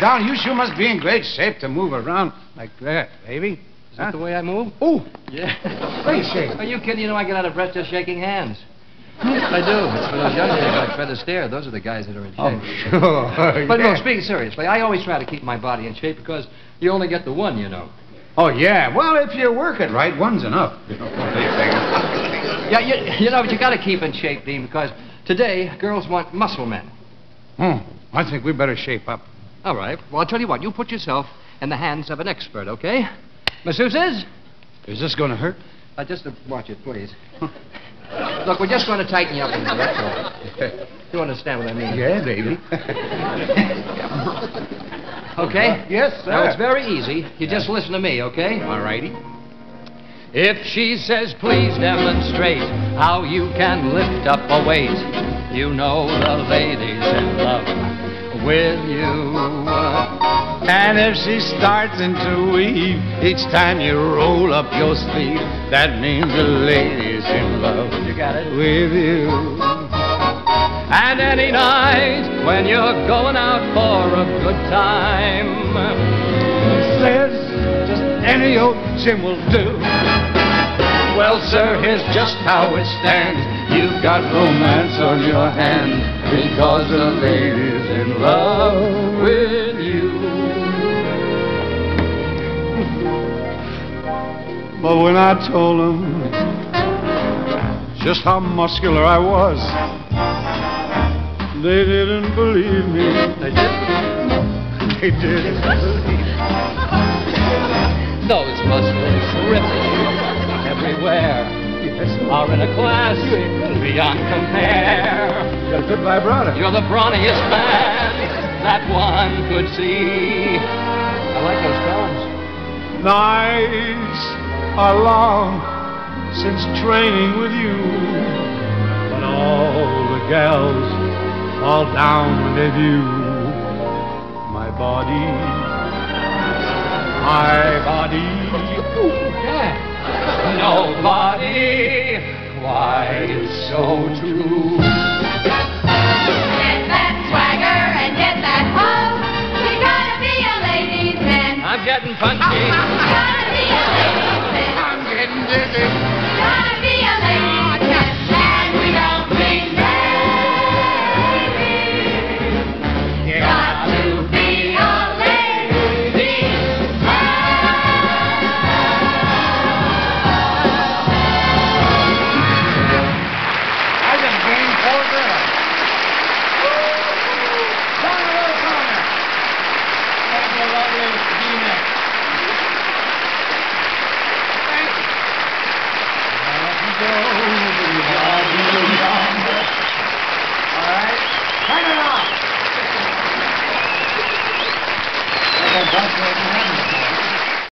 Don, you sure must be in great shape to move around like that, baby. Is that the way I move? Oh, Yeah. great shape. Are you kidding? You know I get out of breath just shaking hands. I do. It's for those young days like Fred Astaire. Those are the guys that are in shape. Oh, sure. But no, speaking seriously, I always try to keep my body in shape because you only get the one, you know. Oh, yeah. Well, if you work it right, one's enough. You know. Yeah, you, you know, but you got to keep in shape, Dean, because today girls want muscle men. Hmm. I think we better shape up. All right. Well, I'll tell you what. You put yourself in the hands of an expert, okay? Masseuses? Is this going to hurt? Uh, just uh, watch it, please. Look, we're just going to tighten you up a little, that's all. You understand what I mean? Yeah, baby. Okay? Yes, sir. Now, it's very easy. You just listen to me, okay? All righty. If she says, please demonstrate how you can lift up a weight, you know the lady's in love with you. And if she starts into weave each time you roll up your sleeve, that means the lady's in love You got it? with you. And any night when you're going out for a good time, Says just any old Jim will do. Well, sir, here's just how it stands. You've got romance on your hand because the lady's in love with you. But when I told them just how muscular I was, they didn't believe me. they didn't. They didn't believe me. Those muscles rippling everywhere are in a class beyond compare. Got a good vibrato. You're the brawniest man that one could see. I like those tones. Nights are long since training with you, but all the gals fall down when they view my body, my body. why it's so true. Get that swagger and get that hoe. You gotta be a ladies' man. I'm getting punchy. you gotta be a ladies' man. I'm getting dizzy. Turn it!